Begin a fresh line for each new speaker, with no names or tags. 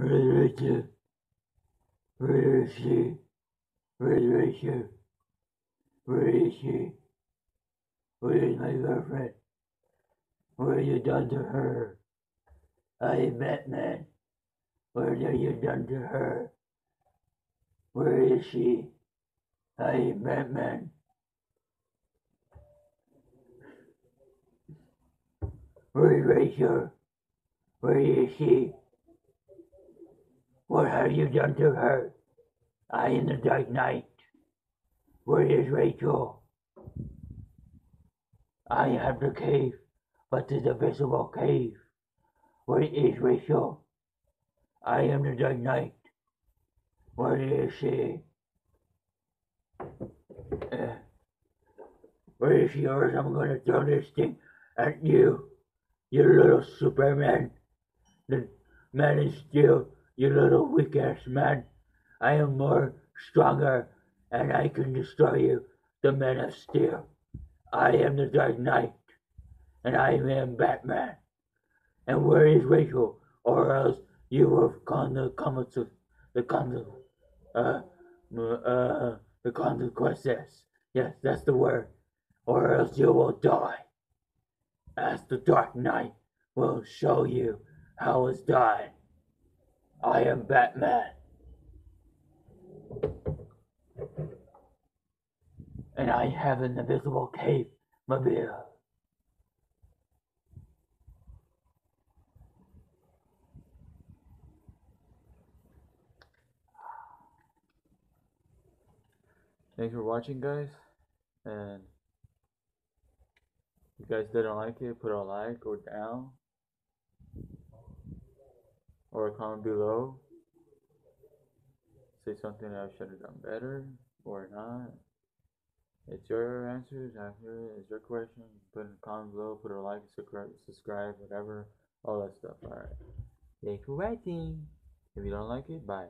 Where is Rachel? Where is she? Where is she? Where is my girlfriend? What have you done to her? I am Batman. What have you done to her? Where is she? I am Batman. Where is Rachel? Where is she? What have you done to her? I am the Dark Knight. Where is Rachel? I have the cave, but the invisible cave. Where is Rachel? I am the Dark Knight. Where is she? Uh, where is she, or I'm gonna throw this thing at you, you little Superman. The man is steel, you little weak ass man. I am more stronger, and I can destroy you, the Man of Steel. I am the Dark Knight, and I am Batman. And where is Rachel? Or else you have gone the consequences, the consequences, uh, uh, the consequences. Yes, that's the word. Or else you will die. As the Dark Knight will show you how it's done. I am Batman. And I have an invisible cape mobile.
Thanks for watching, guys. And if you guys didn't like it, put a like or down or a comment below. Say something that I should have done better or not. It's your answers, after it's your question. Put in the comment below, put a like, subscribe, subscribe, whatever, all that stuff. Alright. Thanks for watching. If you don't like it, bye.